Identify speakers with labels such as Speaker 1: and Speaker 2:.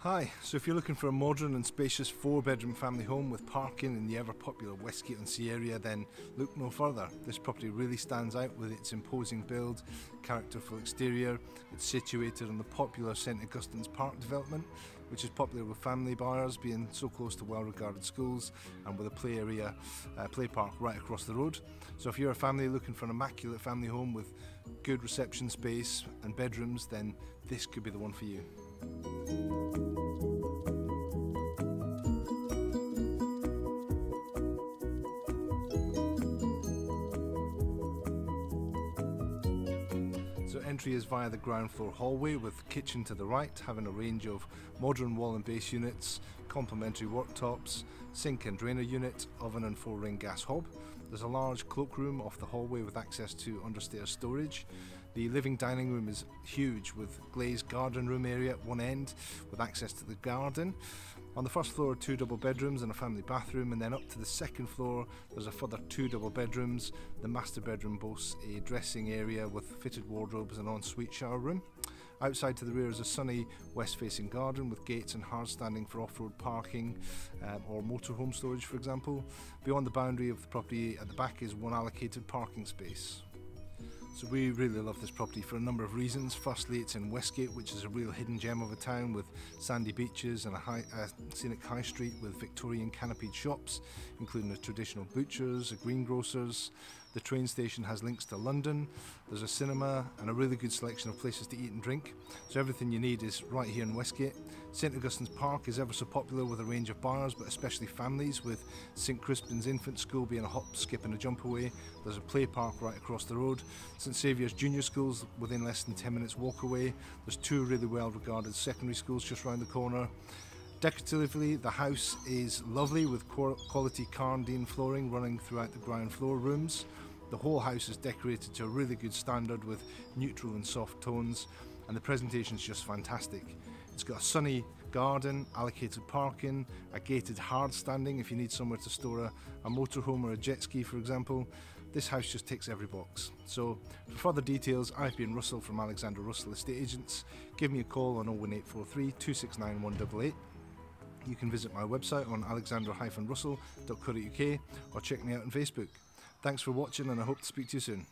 Speaker 1: Hi, so if you're looking for a modern and spacious four bedroom family home with parking in the ever popular Westgate on Sea area, then look no further. This property really stands out with its imposing build, characterful exterior. It's situated on the popular St Augustine's Park development, which is popular with family buyers being so close to well regarded schools and with a play area, uh, play park right across the road. So if you're a family looking for an immaculate family home with good reception space and bedrooms, then this could be the one for you. So entry is via the ground floor hallway with kitchen to the right, having a range of modern wall and base units, complementary worktops, sink and drainer unit, oven and four ring gas hob. There's a large cloakroom off the hallway with access to understairs storage. The living dining room is huge with glazed garden room area at one end with access to the garden. On the first floor, two double bedrooms and a family bathroom, and then up to the second floor, there's a further two double bedrooms. The master bedroom boasts a dressing area with fitted wardrobes and ensuite shower room. Outside to the rear is a sunny west facing garden with gates and hard standing for off road parking um, or motorhome storage, for example. Beyond the boundary of the property at the back is one allocated parking space. So we really love this property for a number of reasons. Firstly, it's in Westgate, which is a real hidden gem of a town with sandy beaches and a, high, a scenic high street with Victorian canopied shops, including a traditional butcher's, a greengrocer's. The train station has links to London. There's a cinema and a really good selection of places to eat and drink. So everything you need is right here in Westgate. St Augustine's Park is ever so popular with a range of bars, but especially families, with St Crispin's Infant School being a hop, skip and a jump away. There's a play park right across the road. St Saviour's Junior Schools within less than 10 minutes walk away. There's two really well regarded secondary schools just round the corner. Decoratively, the house is lovely with quality Karndean flooring running throughout the ground floor rooms. The whole house is decorated to a really good standard with neutral and soft tones, and the presentation is just fantastic. It's got a sunny garden, allocated parking, a gated hard standing if you need somewhere to store a, a motorhome or a jet ski, for example. This house just ticks every box. So, for further details, I've been Russell from Alexander Russell Estate Agents. Give me a call on 01843 269 188 you can visit my website on alexander-russell.co.uk or check me out on Facebook. Thanks for watching and I hope to speak to you soon.